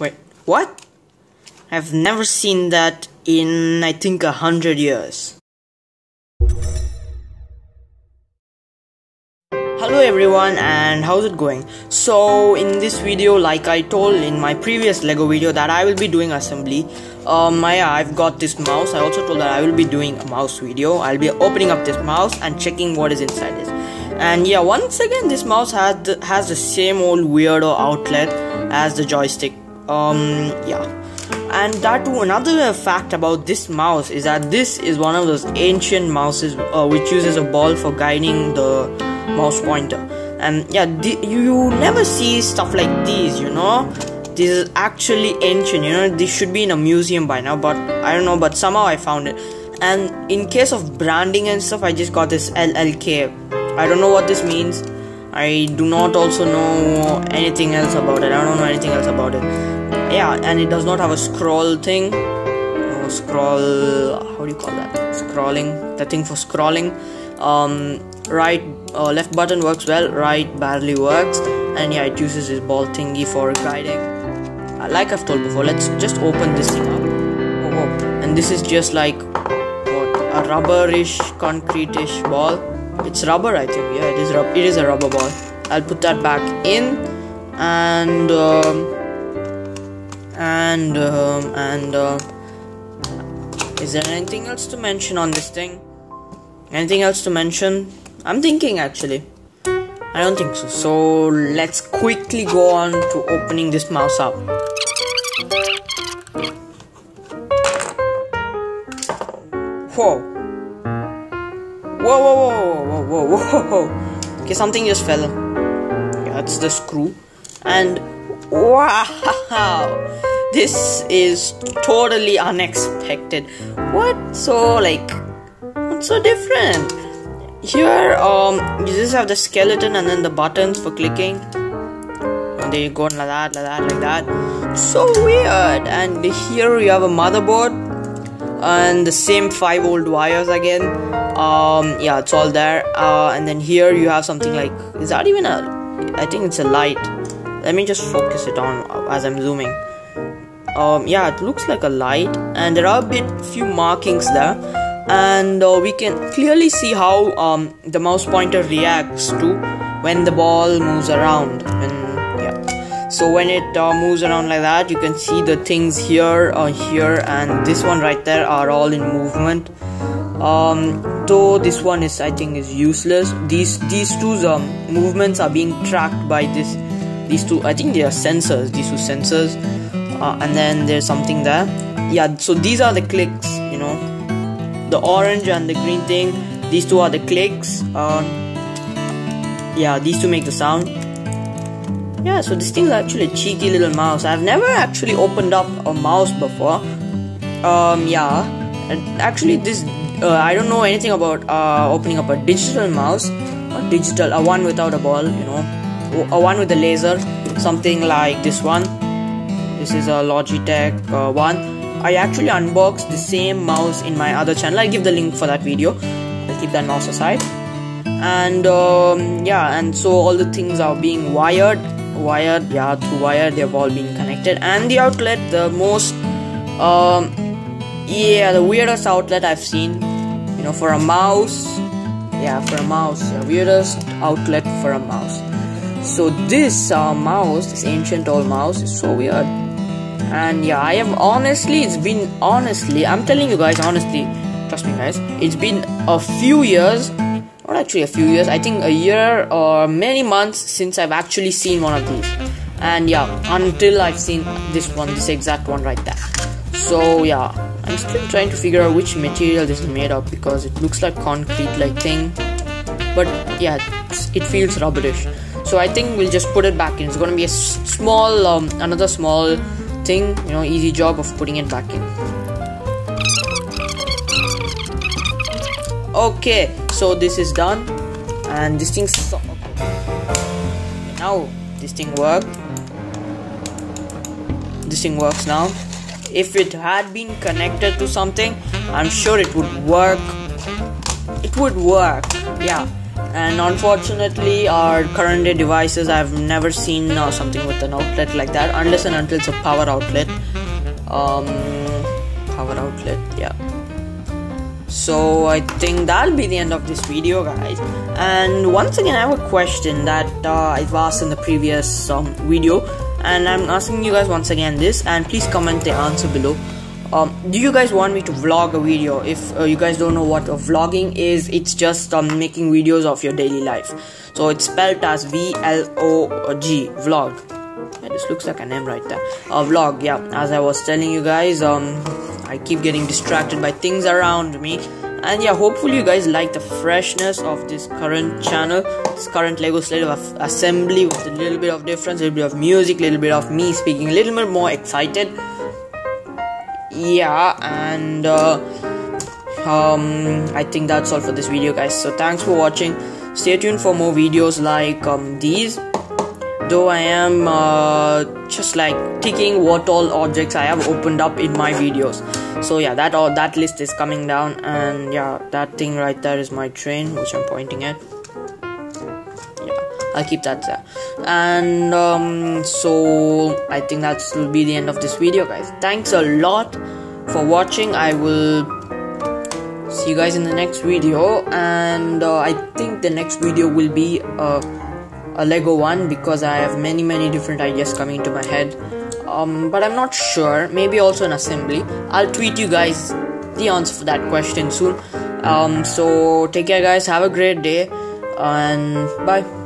Wait, what? I've never seen that in I think a hundred years. Hello everyone and how's it going? So in this video like I told in my previous Lego video that I will be doing assembly um, I, I've got this mouse I also told that I will be doing a mouse video I'll be opening up this mouse and checking what is inside it and yeah once again this mouse has the, has the same old weirdo outlet as the joystick um yeah. And that too another fact about this mouse is that this is one of those ancient mouses uh, which uses a ball for guiding the mouse pointer. And yeah you, you never see stuff like these you know? This is actually ancient you know? This should be in a museum by now but i don't know but somehow i found it. And in case of branding and stuff i just got this llk i don't know what this means i do not also know anything else about it. I don't know anything else about it. Yeah and it does not have a scroll thing. No scroll how do you call that? Scrolling. The thing for scrolling. Um, right uh, left button works well right barely works. And yeah it uses this ball thingy for guiding. Uh, like I've told before let's just open this thing up. Oh, oh. and this is just like what a rubberish concrete-ish ball it's rubber I think yeah it is rub it is a rubber ball I'll put that back in and um, and um, and uh, is there anything else to mention on this thing anything else to mention I'm thinking actually. I don't think so. So let's quickly go on to opening this mouse up. Whoa. Whoa, whoa, whoa, whoa, whoa, whoa. Okay, something just fell. Yeah, it's the screw. And wow, this is totally unexpected. What? So, like, what's so different? Here, um, you just have the skeleton and then the buttons for clicking. And they go like that, like that, like that. So weird. And here you have a motherboard and the same five old wires again. Um, yeah, it's all there. Uh, and then here you have something like is that even a? I think it's a light. Let me just focus it on as I'm zooming. Um, yeah, it looks like a light, and there are a bit few markings there and uh, we can clearly see how um, the mouse pointer reacts to when the ball moves around when yeah so when it uh, moves around like that you can see the things here uh, here and this one right there are all in movement um, this one is I think is useless these these two um, movements are being tracked by this these two I think they are sensors these two sensors. Uh, and then there's something there. Yeah so these are the clicks you know. The orange and the green thing these two are the clicks. Uh, yeah these two make the sound. Yeah so this thing is actually a cheeky little mouse. I've never actually opened up a mouse before. Um yeah. And actually this uh, I don't know anything about uh, opening up a digital mouse a digital a one without a ball you know a one with a laser something like this one this is a Logitech uh, one I actually unboxed the same mouse in my other channel. I'll give the link for that video. I'll keep that mouse aside. And um, yeah, and so all the things are being wired, wired, yeah, through wire they've all been connected. And the outlet, the most, um, yeah, the weirdest outlet I've seen, you know, for a mouse. Yeah, for a mouse, the weirdest outlet for a mouse. So this uh, mouse, this ancient old mouse, is so weird and yeah i have honestly it's been honestly i'm telling you guys honestly trust me guys it's been a few years not actually a few years i think a year or many months since i've actually seen one of these and yeah until i've seen this one this exact one right there so yeah i'm still trying to figure out which material this is made of because it looks like concrete like thing. But yeah it feels rubberish so i think we'll just put it back in. It's gonna be a small um, another small thing you know easy job of putting it back in. Okay so this is done. And this thing so okay. now this thing work this thing works now if it had been connected to something i'm sure it would work. It would work yeah. And unfortunately our current day devices i've never seen uh, something with an outlet like that unless and until it's a power outlet. Um, power outlet yeah. So i think that'll be the end of this video guys. And once again i have a question that uh, i've asked in the previous um, video and i'm asking you guys once again this and please comment the answer below. Um, do you guys want me to vlog a video? If uh, you guys don't know what vlogging is it's just um, making videos of your daily life. So it's spelled as v-l-o-g vlog. Yeah, this looks like a name right there. A vlog yeah. As i was telling you guys um i keep getting distracted by things around me and yeah hopefully you guys like the freshness of this current channel this current lego slate of assembly with a little bit of difference a little bit of music a little bit of me speaking a little bit more excited. Yeah and uh, um, I think that's all for this video guys. So thanks for watching. Stay tuned for more videos like um, these. Though I am uh, just like ticking what all objects I have opened up in my videos so yeah that all that list is coming down and yeah that thing right there is my train which I'm pointing at Yeah, I'll keep that there. And um, so I think that will be the end of this video, guys. Thanks a lot for watching. I will see you guys in the next video, and uh, I think the next video will be uh, a Lego one because I have many many different ideas coming into my head. Um, but I'm not sure. Maybe also an assembly. I'll tweet you guys the answer for that question soon. Um, so take care, guys. Have a great day, and bye.